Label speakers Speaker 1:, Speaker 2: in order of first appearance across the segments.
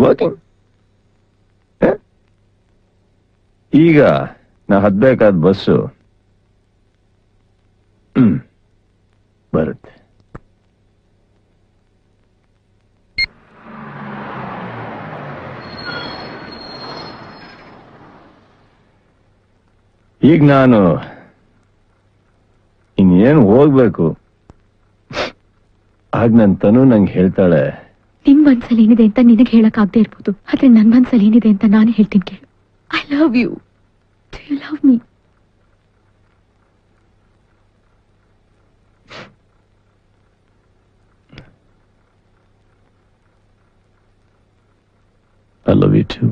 Speaker 1: Working ಈಗ ನಾ ಹತ್ಬೇಕಾದ bus ಹ್ಮ್ ಬರುತ್ತೆ. ಈಗ ನಾನು ಇನ್ನೇನು ಹೋಗ್ಬೇಕು? ಆಗ ನನ್ನ ತನು ನಂಗೆ ಹೇಳ್ತಾಳೆ
Speaker 2: ನಿನ್ ಮನ್ಸಲ್ಲಿ ಏನಿದೆ ಅಂತ ನಿನಗೆ ಹೇಳಕ್ ಆಗದೆ ಇರ್ಬೋದು. ಆದ್ರೆ ನನ್ ಮನ್ಸಲ್ಲಿ ಏನಿದೆ ಅಂತ ನಾನು ಹೇಳ್ತೀನಿ ಕೇಳು.
Speaker 1: I love you you love me I love you too.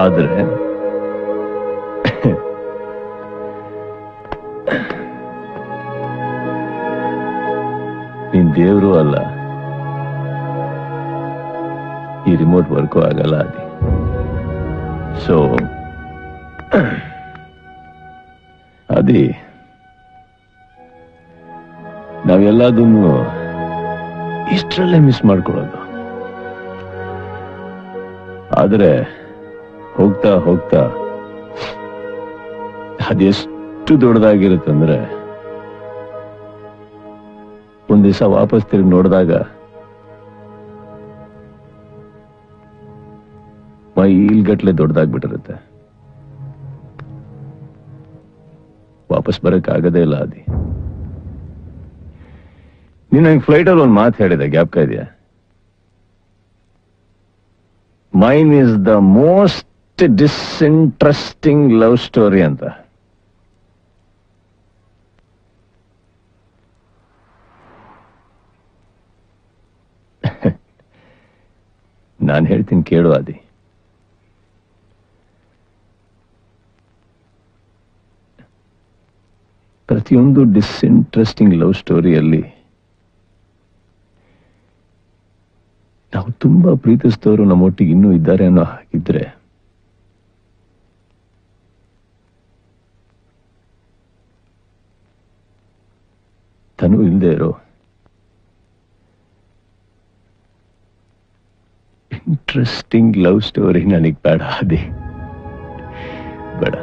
Speaker 1: ಆದ್ರೆ ನೀನ್ ದೇವರು ಅಲ್ಲ. ಈ ರಿಮೋಟ್ ವರ್ಕು ಆಗಲ್ಲ ಅದಿ ಸೊ ಅದಿ ನಾವೆಲ್ಲದನ್ನು ಇಷ್ಟರಲ್ಲೇ ಮಿಸ್ ಮಾಡ್ಕೊಳ್ಳೋದು. ಆದ್ರೆ ಹೋಗ್ತಾ ಹೋಗ್ತಾ ಅದೆಷ್ಟು ದೊಡ್ಡದಾಗಿರುತ್ತಂದ್ರೆ ಒಂದ್ ದಿವಸ ವಾಪಸ್ ತಿರುಗಿ ನೋಡಿದಾಗ ಮೈಲ್ಗಟ್ಲೆ ದೊಡ್ಡದಾಗ್ಬಿಟ್ಟಿರುತ್ತೆ. ವಾಪಸ್ ಬರಕ್ ಆಗದೇ ಇಲ್ಲ ಅದಿ ನೀನ್ ನಂಗೆ ಫ್ಲೈಟ್ ಅಲ್ಲಿ ಒಂದು ಮಾತು ಹೇಳಿದೆ ಗ್ಯಾಪ್ ಇದೆಯಾ? Mine is the most disinteresting love story ಅಂತ? ನಾನು ಹೇಳ್ತೀನಿ ಕೇಳು ಆದಿ. ಪ್ರತಿಯೊಂದು ಡಿಸ್ಇಂಟ್ರೆಸ್ಟಿಂಗ್ ಲವ್ ಸ್ಟೋರಿಯಲ್ಲಿ ನಾವು ತುಂಬಾ ಪ್ರೀತಿಸಿದವರು ನಮ್ಮೊಟ್ಟಿಗೆ ಇನ್ನೂ ಇದ್ದಾರೆ ಅನ್ನೋ ಹಾಗಿದ್ರೆ ತನು ಇಲ್ಲದೆ ಇರೋ ಇಂಟ್ರೆಸ್ಟಿಂಗ್ ಲವ್ ಸ್ಟೋರಿ ನನಗೆ ಬೇಡ ಅದೇ ಬೇಡ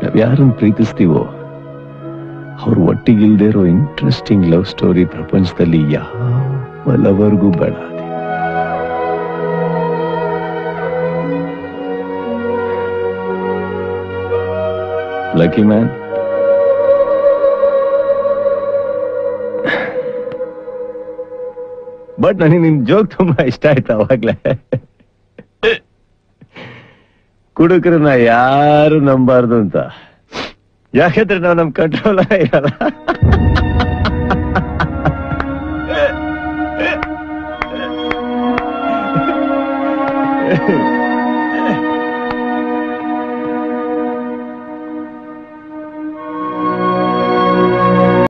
Speaker 1: ನಾವ್ ಯಾರನ್ನ ಪ್ರೀತಿಸ್ತೀವೋ ಅವ್ರು ಒಟ್ಟಿಗಿಲ್ದೇ ಇರೋ ಇಂಟ್ರೆಸ್ಟಿಂಗ್ ಲವ್ ಸ್ಟೋರಿ ಪ್ರಪಂಚದಲ್ಲಿ ಯಾವ ಲವರ್ಗೂ ಬೇಡ ಅದೇ ಲಕ್ಕಿ ಮ್ಯಾನ್ ಬಟ್ ನನಗೆ ನಿನ್ ಜೋಕ್ ತುಂಬಾ ಇಷ್ಟ ಆಯ್ತು ಅವಾಗ್ಲೇ. ಕುಡುಕರನ್ನ ಯಾರು ನಂಬಾರ್ದು ಅಂತ. ಯಾಕಂದ್ರೆ ನಾವು ನಮ್ ಕಂಟ್ರೋಲ್ ಇರಲ್ಲ.